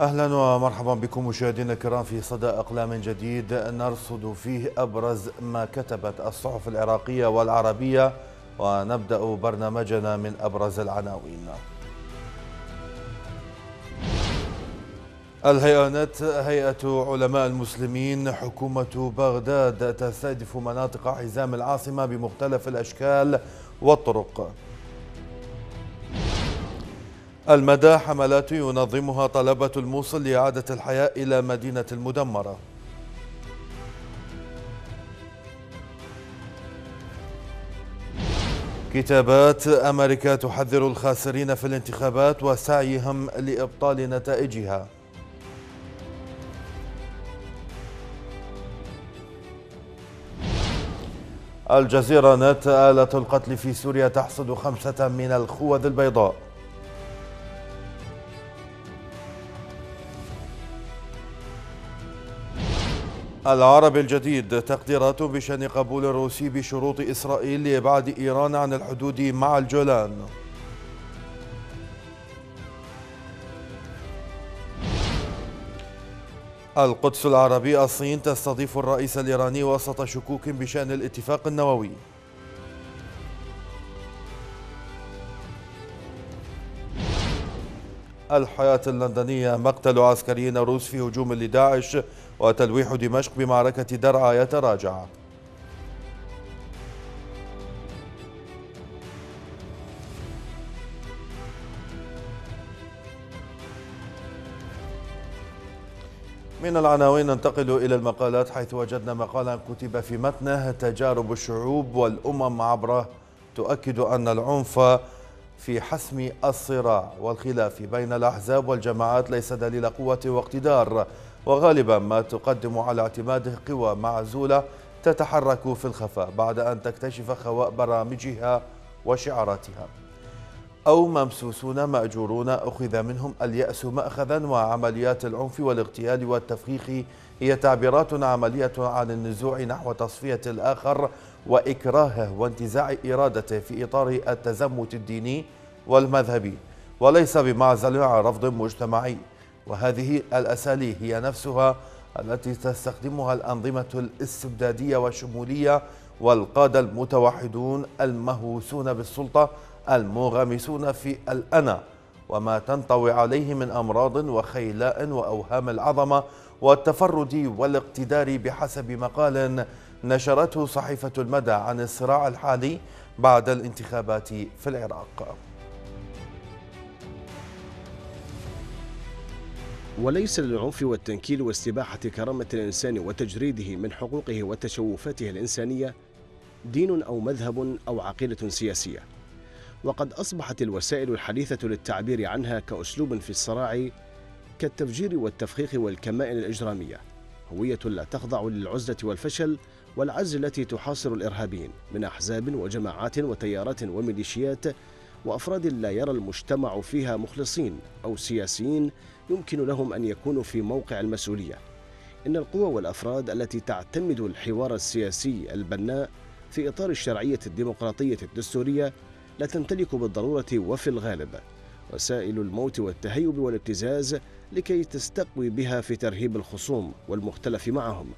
أهلا ومرحبا بكم مشاهدينا الكرام في صدى أقلام جديد نرصد فيه أبرز ما كتبت الصحف العراقية والعربية ونبدأ برنامجنا من أبرز العناوين. الهيئات هيئة علماء المسلمين حكومة بغداد تستهدف مناطق حزام العاصمة بمختلف الأشكال والطرق المدى حملات ينظمها طلبة الموصل لإعادة الحياة إلى مدينة المدمرة. كتابات أمريكا تحذر الخاسرين في الانتخابات وسعيهم لإبطال نتائجها. الجزيرة نت آلة القتل في سوريا تحصد خمسة من الخوذ البيضاء. العرب الجديد تقديرات بشأن قبول الروسي بشروط إسرائيل لإبعاد إيران عن الحدود مع الجولان. القدس العربي الصين تستضيف الرئيس الإيراني وسط شكوك بشأن الاتفاق النووي. الحياة اللندنية مقتل عسكريين روس في هجوم لداعش وتلويح دمشق بمعركة درعا يتراجع. من العناوين ننتقل إلى المقالات حيث وجدنا مقالا كتب في متنه تجارب الشعوب والأمم عبره تؤكد أن العنف في حسم الصراع والخلاف بين الأحزاب والجماعات ليس دليل قوة واقتدار. وغالبا ما تقدم على اعتماده قوى معزولة تتحرك في الخفاء بعد أن تكتشف خواء برامجها وشعاراتها. أو ممسوسون مأجورون أخذ منهم اليأس مأخذا وعمليات العنف والاغتيال والتفخيخ. هي تعبيرات عملية عن النزوع نحو تصفية الآخر وإكراهه وانتزاع إرادته في إطار التزمت الديني والمذهبي. وليس بمعزل عن رفض مجتمعي. وهذه الأساليب هي نفسها التي تستخدمها الأنظمة الاستبدادية والشمولية والقادة المتوحدون المهووسون بالسلطة المنغمسون في الأنا وما تنطوي عليه من أمراض وخيلاء وأوهام العظمة والتفرد والاقتدار بحسب مقال نشرته صحيفة المدى عن الصراع الحالي بعد الانتخابات في العراق. وليس للعنف والتنكيل واستباحة كرامة الإنسان وتجريده من حقوقه وتشوفاته الإنسانية دين أو مذهب أو عقيدة سياسية. وقد أصبحت الوسائل الحديثة للتعبير عنها كأسلوب في الصراع كالتفجير والتفخيخ والكمائن الإجرامية هوية لا تخضع للعزلة والفشل والعز التي تحاصر الإرهابيين من أحزاب وجماعات وتيارات وميليشيات وأفراد لا يرى المجتمع فيها مخلصين أو سياسيين يمكن لهم أن يكونوا في موقع المسؤولية. إن القوى والأفراد التي تعتمد الحوار السياسي البناء في إطار الشرعية الديمقراطية الدستورية لا تمتلك بالضرورة وفي الغالب. وسائل الموت والتهيب والابتزاز لكي تستقوي بها في ترهيب الخصوم والمختلف معهم.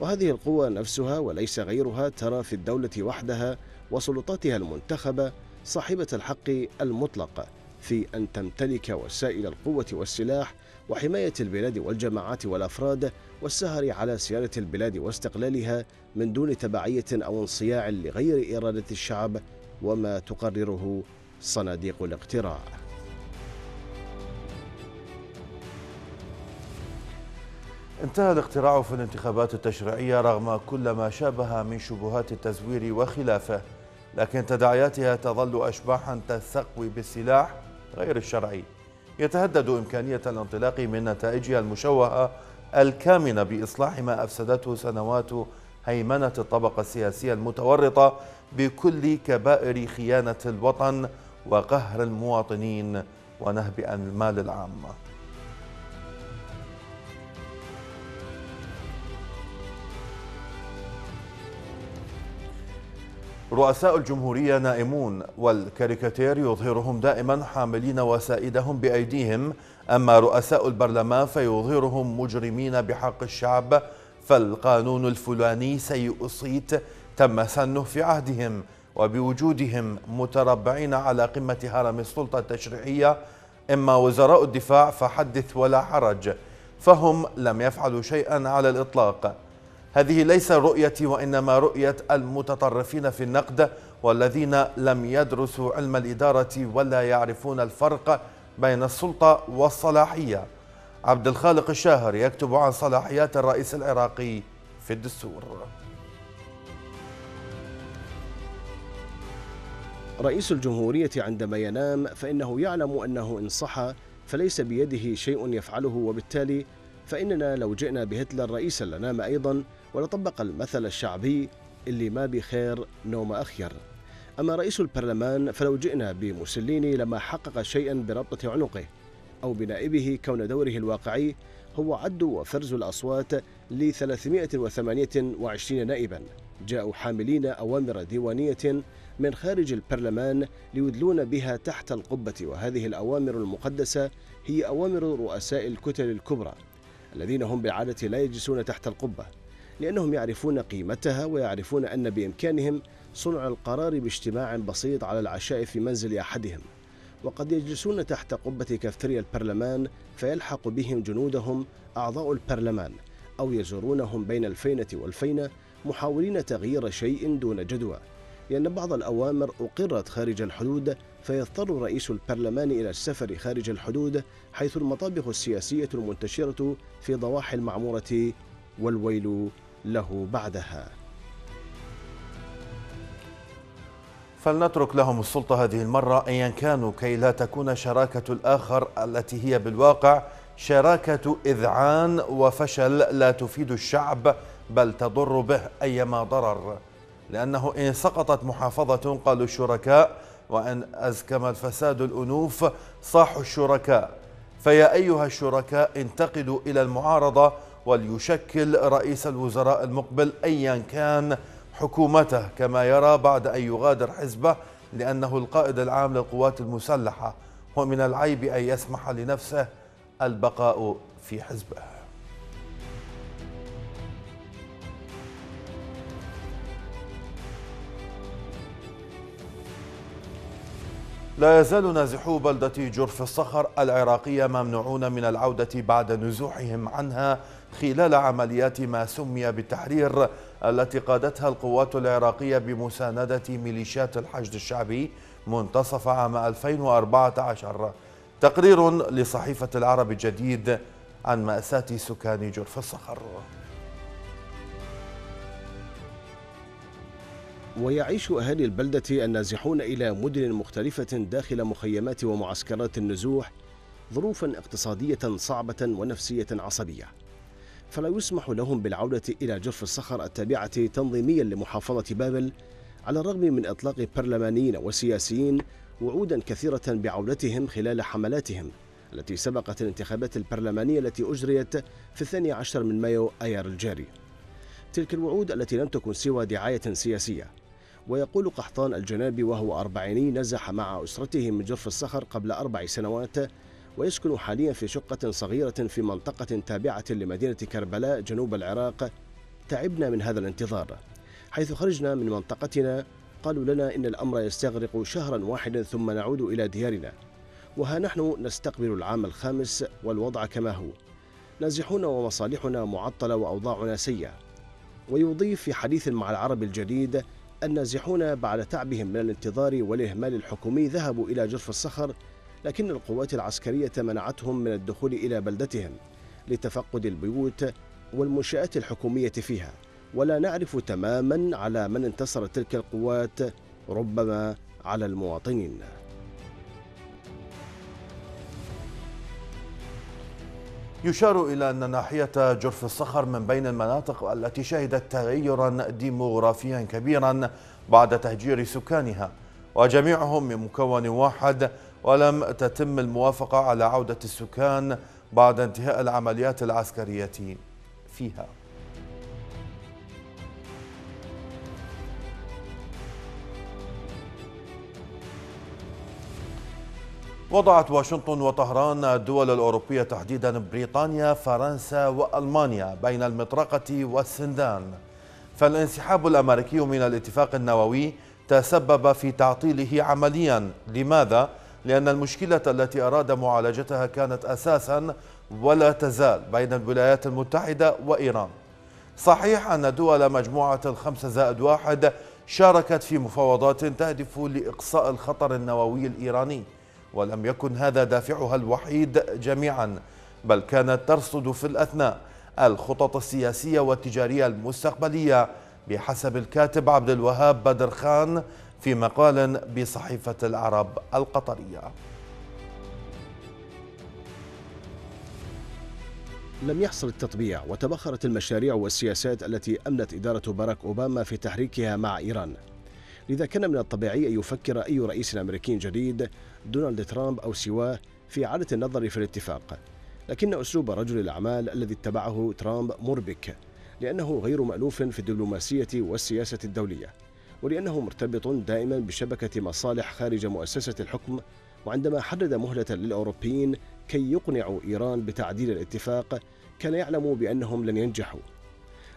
وهذه القوى نفسها وليس غيرها ترى في الدولة وحدها وسلطاتها المنتخبة صاحبة الحق المطلق. في أن تمتلك وسائل القوة والسلاح وحماية البلاد والجماعات والأفراد والسهر على سيادة البلاد واستقلالها من دون تبعية أو انصياع لغير إرادة الشعب وما تقرره صناديق الاقتراع. انتهى الاقتراع في الانتخابات التشريعية رغم كل ما شابه من شبهات التزوير وخلافه لكن تداعياتها تظل أشباحا تستقوي بالسلاح غير الشرعي. يتهدد إمكانية الانطلاق من نتائجها المشوهة الكامنة بإصلاح ما أفسدته سنوات هيمنة الطبقة السياسية المتورطة بكل كبائر خيانة الوطن وقهر المواطنين ونهب المال العام. رؤساء الجمهورية نائمون والكاريكاتير يظهرهم دائما حاملين وسائدهم بأيديهم أما رؤساء البرلمان فيظهرهم مجرمين بحق الشعب فالقانون الفلاني سيء صيت تم سنه في عهدهم وبوجودهم متربعين على قمة هرم السلطة التشريعية إما وزراء الدفاع فحدث ولا حرج فهم لم يفعلوا شيئا على الإطلاق. هذه ليس رؤيتي وإنما رؤية المتطرفين في النقد والذين لم يدرسوا علم الإدارة ولا يعرفون الفرق بين السلطة والصلاحية. عبد الخالق الشاهر يكتب عن صلاحيات الرئيس العراقي في الدستور. رئيس الجمهورية عندما ينام فإنه يعلم أنه إن صحى فليس بيده شيء يفعله وبالتالي فإننا لو جئنا بهتلر رئيسا لنام أيضا ولطبق المثل الشعبي اللي ما بخير نوم أخير. أما رئيس البرلمان فلو جئنا بموسوليني لما حقق شيئا بربطة عنقه أو بنائبه كون دوره الواقعي هو عد وفرز الأصوات ل 328 نائبا. جاءوا حاملين أوامر ديوانية من خارج البرلمان ليدلون بها تحت القبة وهذه الأوامر المقدسة هي أوامر رؤساء الكتل الكبرى الذين هم بالعادة لا يجلسون تحت القبة. لأنهم يعرفون قيمتها ويعرفون أن بإمكانهم صنع القرار باجتماع بسيط على العشاء في منزل أحدهم. وقد يجلسون تحت قبة كافتريا البرلمان فيلحق بهم جنودهم أعضاء البرلمان أو يزورونهم بين الفينة والفينة محاولين تغيير شيء دون جدوى. لأن بعض الأوامر أقرت خارج الحدود فيضطر رئيس البرلمان إلى السفر خارج الحدود حيث المطابخ السياسية المنتشرة في ضواحي المعمورة والويل له بعدها. فلنترك لهم السلطة هذه المرة. أيا كانوا كي لا تكون شراكة الآخر التي هي بالواقع شراكة إذعان وفشل لا تفيد الشعب بل تضر به أيما ضرر. لأنه إن سقطت محافظة قالوا الشركاء وإن أزكم الفساد الأنوف صاحوا الشركاء. فيا أيها الشركاء انتقلوا إلى المعارضة وليشكل رئيس الوزراء المقبل أيا كان حكومته كما يرى بعد أن يغادر حزبه لأنه القائد العام للقوات المسلحة ومن العيب أن يسمح لنفسه البقاء في حزبه. لا يزال نازحو بلدة جرف الصخر العراقية ممنوعون من العودة بعد نزوحهم عنها خلال عمليات ما سمي بالتحرير التي قادتها القوات العراقية بمساندة ميليشيات الحشد الشعبي منتصف عام 2014 تقرير لصحيفة العرب الجديد عن مأساة سكان جرف الصخر. ويعيش أهالي البلدة النازحون إلى مدن مختلفة داخل مخيمات ومعسكرات النزوح ظروفا اقتصادية صعبة ونفسية عصبية. فلا يسمح لهم بالعودة إلى جرف الصخر التابعة تنظيميا لمحافظة بابل على الرغم من إطلاق برلمانيين وسياسيين وعودا كثيرة بعودتهم خلال حملاتهم التي سبقت الانتخابات البرلمانية التي أجريت في الثاني عشر من مايو أيار الجاري. تلك الوعود التي لم تكن سوى دعاية سياسية. ويقول قحطان الجنابي وهو أربعيني نزح مع أسرته من جرف الصخر قبل أربع سنوات ويسكن حاليا في شقة صغيرة في منطقة تابعة لمدينة كربلاء جنوب العراق. تعبنا من هذا الانتظار. حيث خرجنا من منطقتنا قالوا لنا إن الأمر يستغرق شهرا واحدا ثم نعود إلى ديارنا. وها نحن نستقبل العام الخامس والوضع كما هو. نازحون ومصالحنا معطلة وأوضاعنا سيئة. ويضيف في حديث مع العرب الجديد النازحون بعد تعبهم من الانتظار والإهمال الحكومي ذهبوا إلى جرف الصخر لكن القوات العسكرية منعتهم من الدخول إلى بلدتهم لتفقد البيوت والمنشآت الحكومية فيها. ولا نعرف تماما على من انتصرت تلك القوات ربما على المواطنين. يشار إلى أن ناحية جرف الصخر من بين المناطق التي شهدت تغيرا ديموغرافيا كبيرا بعد تهجير سكانها وجميعهم من مكون واحد ولم تتم الموافقة على عودة السكان بعد انتهاء العمليات العسكرية فيها. وضعت واشنطن وطهران الدول الأوروبية تحديدا بريطانيا فرنسا وألمانيا بين المطرقة والسندان. فالانسحاب الأمريكي من الاتفاق النووي تسبب في تعطيله عمليا. لماذا؟ لأن المشكلة التي أراد معالجتها كانت أساسا ولا تزال بين الولايات المتحدة وإيران. صحيح أن دول مجموعة الخمسة زائد واحد شاركت في مفاوضات تهدف لإقصاء الخطر النووي الإيراني ولم يكن هذا دافعها الوحيد جميعا بل كانت ترصد في الأثناء الخطط السياسية والتجارية المستقبلية بحسب الكاتب عبد الوهاب بدر خان في مقال بصحيفة العرب القطرية. لم يحصل التطبيع وتبخرت المشاريع والسياسات التي أمنت إدارة باراك أوباما في تحريكها مع إيران. لذا كان من الطبيعي أن يفكر أي رئيس أمريكي جديد دونالد ترامب أو سواه في إعادة النظر في الاتفاق. لكن أسلوب رجل الأعمال الذي اتبعه ترامب مربك لأنه غير مألوف في الدبلوماسية والسياسة الدولية. ولأنه مرتبط دائما بشبكة مصالح خارج مؤسسة الحكم وعندما حدد مهلة للأوروبيين كي يقنعوا إيران بتعديل الاتفاق كان يعلم بأنهم لن ينجحوا.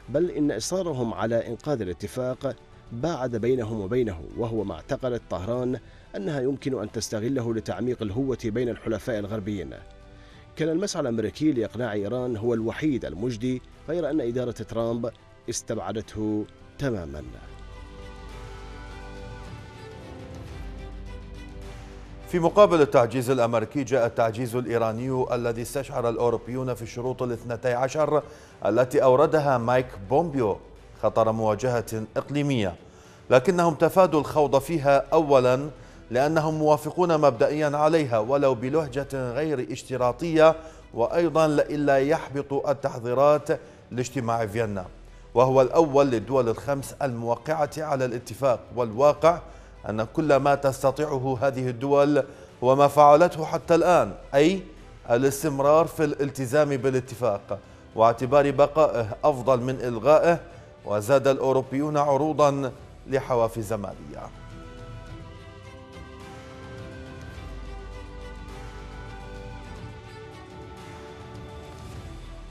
بل إن إصرارهم على إنقاذ الاتفاق باعد بينهم وبينه وهو ما اعتقدت طهران أنها يمكن أن تستغله لتعميق الهوة بين الحلفاء الغربيين. كان المسعى الأمريكي لإقناع إيران هو الوحيد المجدي غير أن إدارة ترامب استبعدته تماماً. في مقابل التعجيز الأمريكي جاء التعجيز الإيراني الذي استشعر الأوروبيون في الشروط الاثنتي عشر التي أوردها مايك بومبيو خطر مواجهة إقليمية. لكنهم تفادوا الخوض فيها أولا لأنهم موافقون مبدئيا عليها ولو بلهجة غير اشتراطية وأيضا لئلا يحبط التحضيرات لاجتماع فيينا. وهو الأول للدول الخمس الموقعة على الاتفاق والواقع أن كل ما تستطيعه هذه الدول هو ما فعلته حتى الآن أي الاستمرار في الالتزام بالاتفاق. واعتبار بقائه أفضل من إلغائه وزاد الأوروبيون عروضا لحوافز مالية.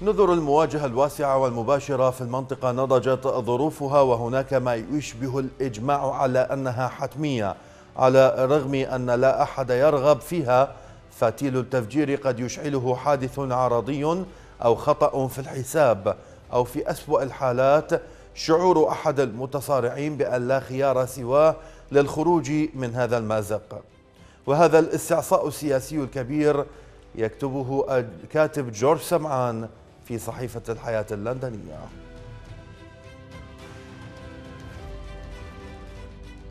نذر المواجهة الواسعة والمباشرة في المنطقة نضجت ظروفها وهناك ما يشبه الإجماع على أنها حتمية على الرغم أن لا أحد يرغب فيها. فتيل التفجير قد يشعله حادث عرضي أو خطأ في الحساب أو في أسوأ الحالات. شعور أحد المتصارعين بأن لا خيار سواه للخروج من هذا المازق. وهذا الاستعصاء السياسي الكبير يكتبه الكاتب جورج سمعان. في صحيفة الحياة اللندنية.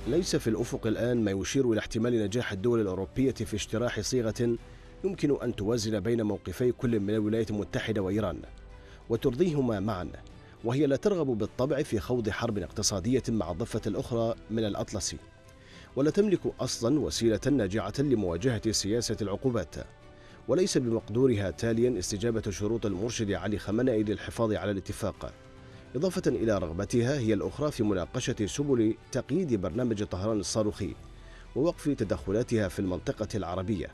ليس في الأفق الآن ما يشير إلى احتمال نجاح الدول الأوروبية في اجتراح صيغة يمكن أن توازن بين موقفي كل من الولايات المتحدة وإيران وترضيهما معا وهي لا ترغب بالطبع في خوض حرب اقتصادية مع الضفة الأخرى من الأطلسي ولا تملك أصلا وسيلة ناجعة لمواجهة سياسة العقوبات. وليس بمقدورها تاليا استجابة شروط المرشد علي خمنئي للحفاظ على الاتفاق. إضافة إلى رغبتها هي الأخرى في مناقشة سبل تقييد برنامج طهران الصاروخي ووقف تدخلاتها في المنطقة العربية.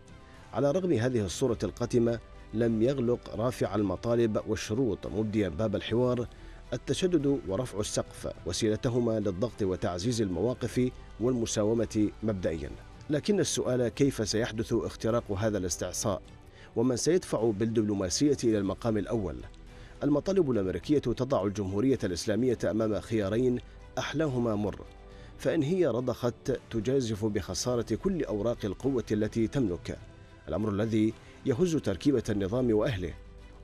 على رغم هذه الصورة القاتمة لم يغلق رافع المطالب والشروط مبديا باب الحوار التشدد ورفع السقف وسيلتهما للضغط وتعزيز المواقف والمساومة مبدئيا. لكن السؤال كيف سيحدث اختراق هذا الاستعصاء؟ ومن سيدفع بالدبلوماسية إلى المقام الأول. المطالب الأمريكية تضع الجمهورية الإسلامية أمام خيارين أحلاهما مر. فإن هي رضخت تجازف بخسارة كل أوراق القوة التي تملك. الأمر الذي يهز تركيبة النظام وأهله.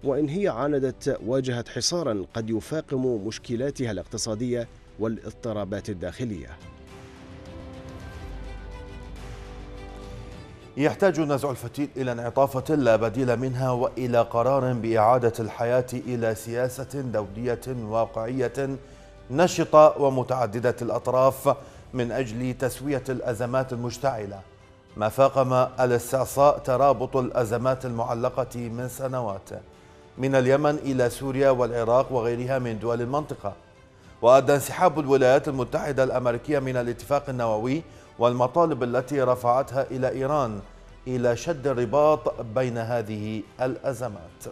وإن هي عاندت واجهت حصارا قد يفاقم مشكلاتها الاقتصادية والاضطرابات الداخلية. يحتاج نزع الفتيل إلى انعطافة لا بديل منها وإلى قرار بإعادة الحياة إلى سياسة دولية واقعية نشطة ومتعددة الأطراف من أجل تسوية الأزمات المشتعلة. ما فاقم الاستعصاء ترابط الأزمات المعلقة من سنوات من اليمن إلى سوريا والعراق وغيرها من دول المنطقة. وأدى انسحاب الولايات المتحدة الأمريكية من الاتفاق النووي والمطالب التي رفعتها إلى إيران إلى شد الرباط بين هذه الأزمات.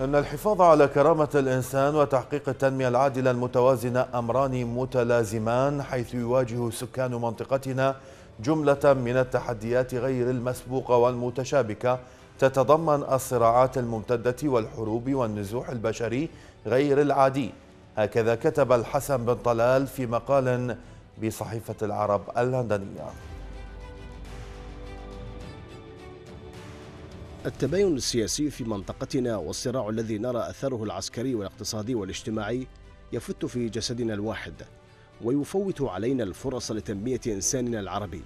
أن الحفاظ على كرامة الإنسان وتحقيق التنمية العادلة المتوازنة أمران متلازمان حيث يواجه سكان منطقتنا جملة من التحديات غير المسبوقة والمتشابكة تتضمن الصراعات الممتدة والحروب والنزوح البشري غير العادي. هكذا كتب الحسن بن طلال في مقال بصحيفة العرب اللندنية التباين السياسي في منطقتنا والصراع الذي نرى أثره العسكري والاقتصادي والاجتماعي يفت في جسدنا الواحد ويفوت علينا الفرص لتنمية إنساننا العربي.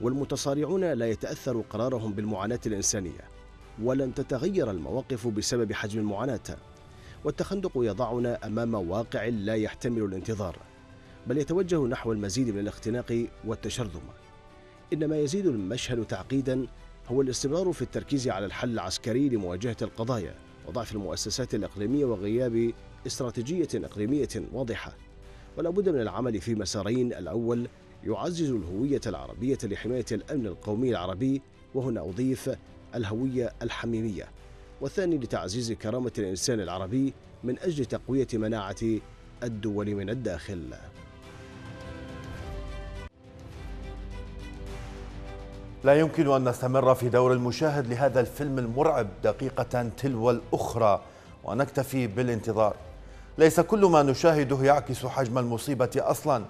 والمتصارعون لا يتأثر قرارهم بالمعاناة الإنسانية. ولن تتغير المواقف بسبب حجم المعاناة. والتخندق يضعنا أمام واقع لا يحتمل الانتظار بل يتوجه نحو المزيد من الاختناق والتشرذم. إن ما يزيد المشهد تعقيدا هو الاستمرار في التركيز على الحل العسكري لمواجهة القضايا وضعف المؤسسات الإقليمية وغياب استراتيجية إقليمية واضحة. ولا بد من العمل في مسارين الأول يعزز الهوية العربية لحماية الأمن القومي العربي وهنا أضيف الهوية الحميمية والثاني لتعزيز كرامة الإنسان العربي من أجل تقوية مناعة الدول من الداخل. لا يمكن أن نستمر في دور المشاهد لهذا الفيلم المرعب دقيقة تلو الأخرى ونكتفي بالانتظار. ليس كل ما نشاهده يعكس حجم المصيبة أصلا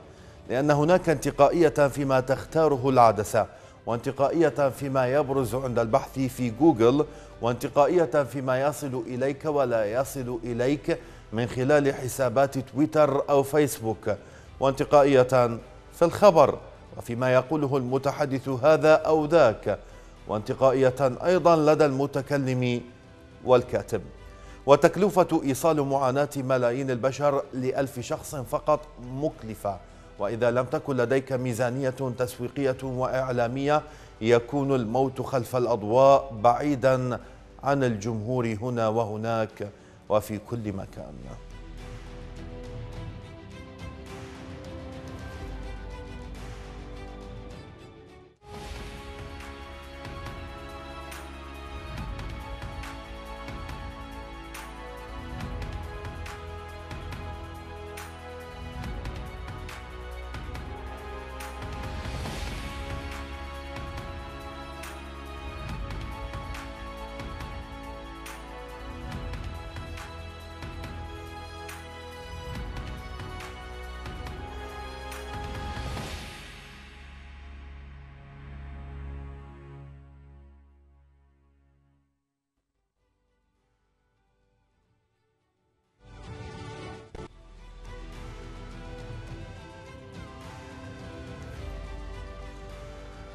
لأن هناك انتقائية فيما تختاره العدسة. وانتقائية فيما يبرز عند البحث في جوجل وانتقائية فيما يصل إليك ولا يصل إليك من خلال حسابات تويتر أو فيسبوك. وانتقائية في الخبر وفيما يقوله المتحدث هذا أو ذاك. وانتقائية أيضا لدى المتكلم والكاتب. وتكلفة إيصال معاناة ملايين البشر لألف شخص فقط مكلفة. وإذا لم تكن لديك ميزانية تسويقية وإعلامية يكون الموت خلف الأضواء بعيدا عن الجمهور هنا وهناك وفي كل مكان.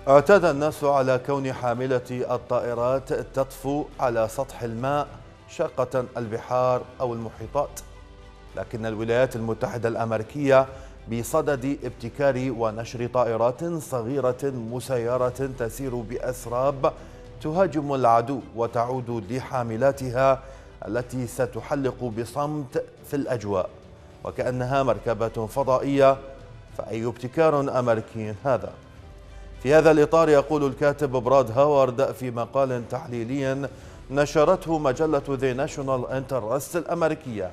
أعتاد الناس على كون حاملة الطائرات تطفو على سطح الماء شرقة البحار أو المحيطات لكن الولايات المتحدة الأمريكية بصدد ابتكار ونشر طائرات صغيرة مسيرة تسير بأسراب تهاجم العدو وتعود لحاملاتها التي ستحلق بصمت في الأجواء وكأنها مركبة فضائية فأي ابتكار أمريكي هذا؟ في هذا الإطار يقول الكاتب براد هاورد في مقال تحليلي نشرته مجلة ذا ناشونال انترست الأمريكية.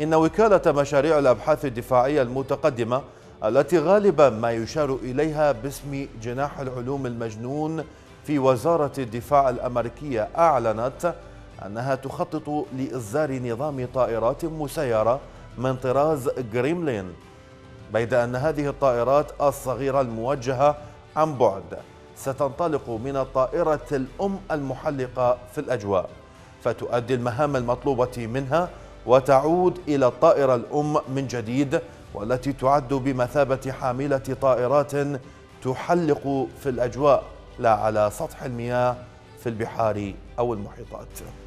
إن وكالة مشاريع الأبحاث الدفاعية المتقدمة التي غالبا ما يشار إليها باسم جناح العلوم المجنون في وزارة الدفاع الأمريكية أعلنت أنها تخطط لإصدار نظام طائرات مسيرة من طراز جريملين بيد أن هذه الطائرات الصغيرة الموجهة عن بعد. ستنطلق من الطائرة الأم المحلقة في الأجواء فتؤدي المهام المطلوبة منها وتعود إلى الطائرة الأم من جديد والتي تعد بمثابة حاملة طائرات تحلق في الأجواء لا على سطح المياه في البحار أو المحيطات.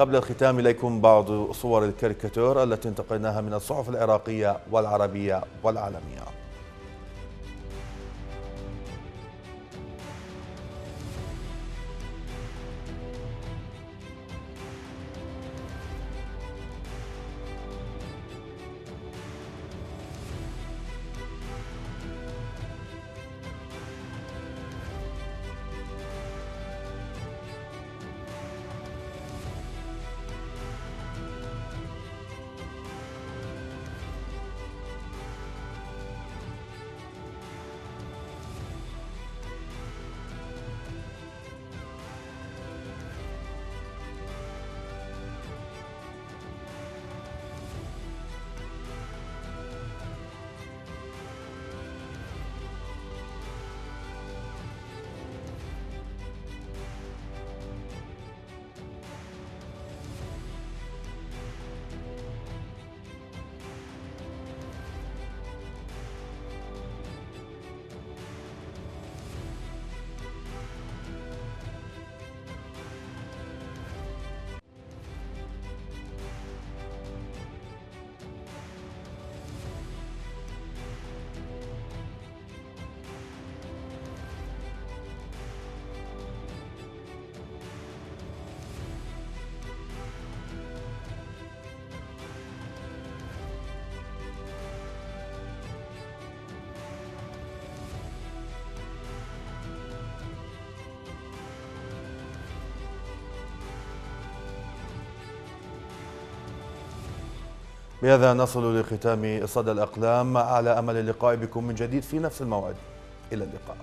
قبل الختام إليكم بعض صور الكاريكاتير التي انتقيناها من الصحف العراقية والعربية والعالمية. بهذا نصل لختام صدى الأقلام على أمل اللقاء بكم من جديد في نفس الموعد. إلى اللقاء.